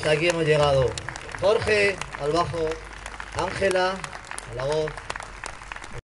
Hasta aquí hemos llegado. Jorge al bajo, Ángela a la voz,